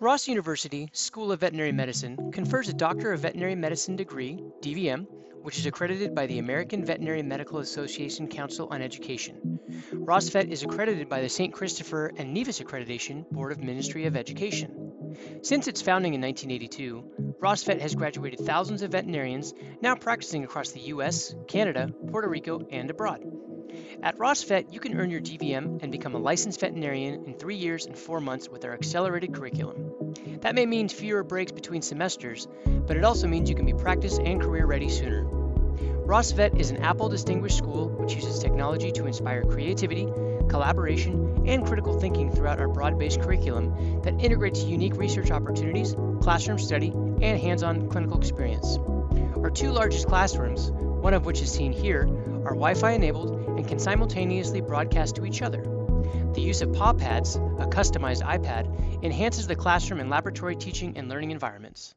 Ross University School of Veterinary Medicine confers a Doctor of Veterinary Medicine degree, DVM, which is accredited by the American Veterinary Medical Association Council on Education. RossVet is accredited by the St. Christopher and Nevis Accreditation Board of Ministry of Education. Since its founding in 1982, RossVet has graduated thousands of veterinarians now practicing across the US, Canada, Puerto Rico, and abroad. At RossVet, you can earn your DVM and become a licensed veterinarian in three years and four months with our accelerated curriculum. That may mean fewer breaks between semesters, but it also means you can be practice and career ready sooner. RossVet is an Apple distinguished school which uses technology to inspire creativity, collaboration, and critical thinking throughout our broad based curriculum that integrates unique research opportunities, classroom study, and hands on clinical experience. Our two largest classrooms, one of which is seen here, are Wi Fi enabled and can simultaneously broadcast to each other. The use of PawPads, a customized iPad, enhances the classroom and laboratory teaching and learning environments.